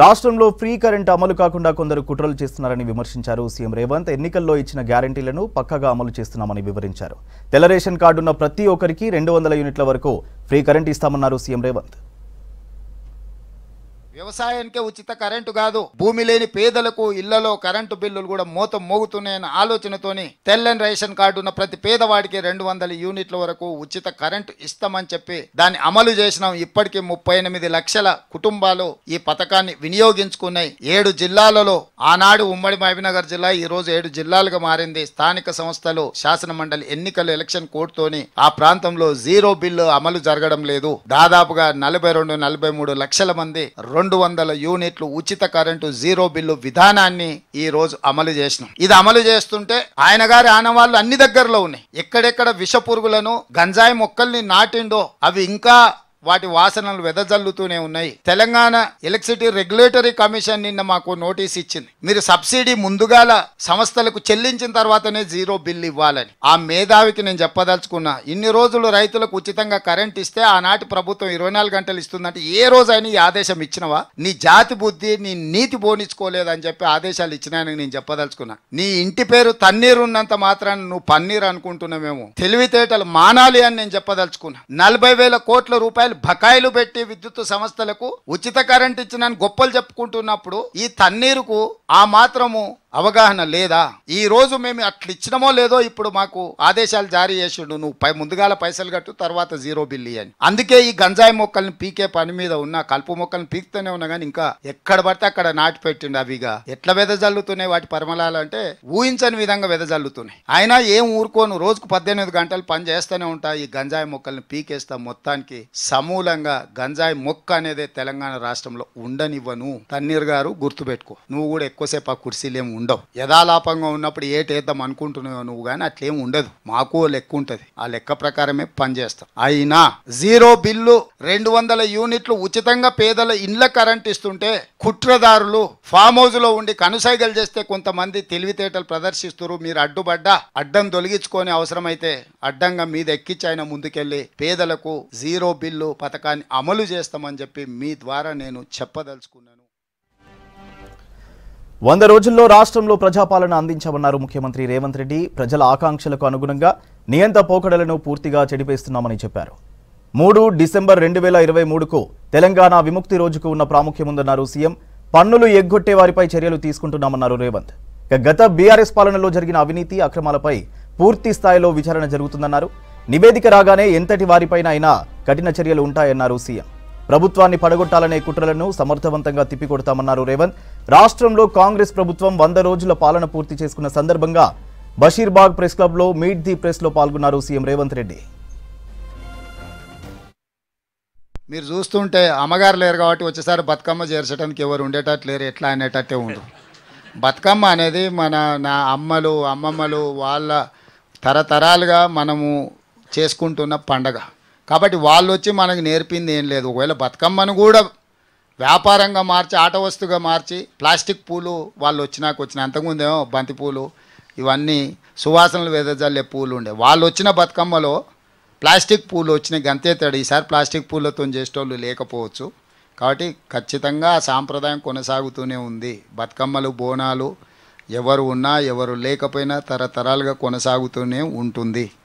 రాష్ట్రంలో free current అమలు కాకుండా కొందరు కుట్రలు చేస్తున్నారని విమర్శించారు సీఎం రేవంత్. ఎన్నికల్లో ఇచ్చిన గ్యారంటీలను పక్కగా అమలు చేస్తున్నామని వివరించారు. తెల్ల రేషన్ కార్డున్న ప్రతి ఒక్కరికి రెండు వందల యూనిట్ల వరకు ఫ్రీ కరెంట్ ఇస్తామన్నారు సీఎం రేవంత్. వ్యవసాయానికే ఉచిత కరెంటు కాదు భూమి లేని పేదలకు ఇళ్ళలో కరెంటు బిల్లులు కూడా మూత మోగుతున్నాయన్న ఆలోచనతోని తెల్లని రేషన్ కార్డు ఉన్న ప్రతి పేదవాడికి రెండు వందల యూనిట్ల వరకు ఉచిత కరెంటు ఇస్తామని చెప్పి దాన్ని అమలు చేసినాం. ఇప్పటికీ ముప్పై ఎనిమిది లక్షల కుటుంబాలు ఈ పథకాన్ని వినియోగించుకున్నాయి. ఏడు జిల్లాలలో ఆనాడు ఉమ్మడి మహబీనగర్ జిల్లా ఈ రోజు ఏడు జిల్లాలుగా మారింది. స్థానిక సంస్థలు శాసన మండలి ఎన్నికల ఎలక్షన్ కోర్టుతోని ఆ ప్రాంతంలో జీరో బిల్లు అమలు జరగడం లేదు. దాదాపుగా నలభై రెండు నలభై మూడు లక్షల మంది రెండు వందల యూనిట్లు ఉచిత కరెంటు జీరో బిల్లు విధానాన్ని ఈ రోజు అమలు చేసినాం. ఇది అమలు చేస్తుంటే ఆయన గారి ఆనవాళ్ళు అన్ని దగ్గరలో ఉన్నాయి. ఎక్కడెక్కడ విష పురుగులను గంజాయి మొక్కల్ని నాటిండో అవి ఇంకా వాటి వాసనలు వెదజల్లుతూనే ఉన్నాయి. తెలంగాణ ఎలక్ట్రిసిటీ రెగ్యులేటరీ కమిషన్ నిన్న మాకు నోటీస్ ఇచ్చింది. మీరు సబ్సిడీ ముందుగాల సంస్థలకు చెల్లించిన తర్వాతనే జీరో బిల్ ఇవ్వాలని. ఆ మేధావికి నేను చెప్పదలుచుకున్నా ఇన్ని రోజులు రైతులకు ఉచితంగా కరెంట్ ఇస్తే ఆనాటి ప్రభుత్వం ఇరవై నాలుగు గంటలు ఇస్తుందంటే ఏ రోజైనా ఈ ఆదేశం ఇచ్చినవా? నీ జాతి బుద్ధి నీ నీతి పోనిచ్చుకోలేదని చెప్పి ఆదేశాలు ఇచ్చినాయని నేను చెప్పదలుచుకున్నా. నీ ఇంటి పేరు తన్నీరు ఉన్నంత మాత్రాన నువ్వు పన్నీరు అనుకుంటున్నామేమో తెలివితేటలు మానాలి అని నేను చెప్పదలుచుకున్నా. నలభై వేల కోట్ల రూపాయలు బకాయిలు పెట్టి విద్యుత్ సంస్థలకు ఉచిత కరెంట్ ఇచ్చినని గొప్పలు చెప్పుకుంటున్నప్పుడు ఈ తన్నీరుకు ఆ మాత్రము అవగాహన లేదా? ఈ రోజు మేము అట్లా ఇచ్చినమో లేదో ఇప్పుడు మాకు ఆదేశాలు జారీ చేసిండు. నువ్వు పై ముందుగాల పైసలు కట్టు తర్వాత జీరో బిల్లు అని. అందుకే ఈ గంజాయి మొక్కల్ని పీకే పని మీద ఉన్న కలుపు మొక్కల్ని పీకుతూనే ఉన్నా కానీ ఇంకా ఎక్కడ పడితే అక్కడ నాటి పెట్టిండు అవిగా ఎట్లా వెదజల్లుతున్నాయి వాటి పరిమళాలు అంటే ఊహించని విధంగా వెదజల్లుతున్నాయి. అయినా ఏం ఊరుకోను రోజుకు పద్దెనిమిది గంటలు పని చేస్తూనే ఉంటా ఈ గంజాయి మొక్కల్ని పీకేస్తా మొత్తానికి. సమూలంగా గంజాయి మొక్క అనేది తెలంగాణ రాష్ట్రంలో ఉండనివ్వను. తన్నీర్ గారు గుర్తుపెట్టుకో. నువ్వు కూడా ఎక్కువసేపు ఆ కుర్సీలేము ఉండవు. యథాలాపంగా ఉన్నప్పుడు ఏటేద్దాం అనుకుంటున్నావు నువ్వు కానీ అట్లేం ఉండదు. మాకు లెక్క ఉంటుంది. ఆ లెక్క ప్రకారమే పనిచేస్తాం అయినా జీరో బిల్లు రెండు వందల యూనిట్లు ఉచితంగా పేదల ఇండ్ల కరెంట్ ఇస్తుంటే కుట్రదారులు ఫామ్ హౌస్లో ఉండి కనుసైగలు చేస్తే కొంతమంది తెలివితేటలు ప్రదర్శిస్తారు మీరు అడ్డుపడ్డా అడ్డం తొలగించుకొని అవసరమైతే అడ్డంగా మీద ఎక్కించి ఆయన ముందుకెళ్ళి పేదలకు జీరో బిల్లు పథకాన్ని అమలు చేస్తామని చెప్పి మీ ద్వారా నేను చెప్పదలుచుకున్నాను. వంద రోజుల్లో రాష్ట్రంలో ప్రజాపాలన అందించామన్నారు ముఖ్యమంత్రి రేవంత్ రెడ్డి. ప్రజల ఆకాంక్షలకు అనుగుణంగా నియంత పోకడలను పూర్తిగా చెడిపేస్తున్నామని చెప్పారు. మూడు డిసెంబర్ రెండు వేల ఇరవై మూడుకు తెలంగాణ విముక్తి రోజుకు ఉన్న ప్రాముఖ్యం ఉందన్నారు సీఎం. పన్నులు ఎగ్గొట్టే వారిపై చర్యలు తీసుకుంటున్నామన్నారు రేవంత్. గత బీఆర్ఎస్ పాలనలో జరిగిన అవినీతి అక్రమాలపై పూర్తి స్థాయిలో విచారణ జరుగుతుందన్నారు. నివేదిక రాగానే ఎంతటి వారిపైన అయినా కఠిన చర్యలు ఉంటాయన్నారు సీఎం. ప్రభుత్వాన్ని పడగొట్టాలనే కుట్రలను సమర్థవంతంగా తిప్పికొడతామన్నారు రేవంత్. రాష్ట్రంలో కాంగ్రెస్ ప్రభుత్వం వంద రోజుల పాలన పూర్తి చేసుకున్న సందర్భంగా బషీర్బాగ్ ప్రెస్ క్లబ్లో మీట్ ది ప్రెస్లో పాల్గొన్నారు సీఎం రేవంత్ రెడ్డి. మీరు చూస్తుంటే అమ్మగారు లేరు కాబట్టి వచ్చేసారి బతుకమ్మ చేర్చడానికి ఎవరు ఉండేటట్టు లేరు ఎట్లా అనేటట్టే ఉండు. బతుకమ్మ అనేది మన నా అమ్మలు అమ్మమ్మలు వాళ్ళ తరతరాలుగా మనము చేసుకుంటున్న పండగ. కాబట్టి వాళ్ళు వచ్చి మనకు నేర్పింది ఏం లేదు. ఒకవేళ బతుకమ్మను కూడా వ్యాపారంగా మార్చి ఆట వస్తువుగా మార్చి ప్లాస్టిక్ పూలు వాళ్ళు వచ్చినాక వచ్చిన అంతకుముందేమో బంతి పూలు ఇవన్నీ సువాసనలు వెదజల్లే పూలు ఉండే. వాళ్ళు వచ్చిన బతుకమ్మలో ప్లాస్టిక్ పూలు వచ్చిన గంతే తేడా ఈసారి ప్లాస్టిక్ పూలతో చేసేటోళ్ళు లేకపోవచ్చు. కాబట్టి ఖచ్చితంగా ఆ సాంప్రదాయం కొనసాగుతూనే ఉంది. బతుకమ్మలు బోనాలు ఎవరు ఉన్నా ఎవరు లేకపోయినా తరతరాలుగా కొనసాగుతూనే ఉంటుంది.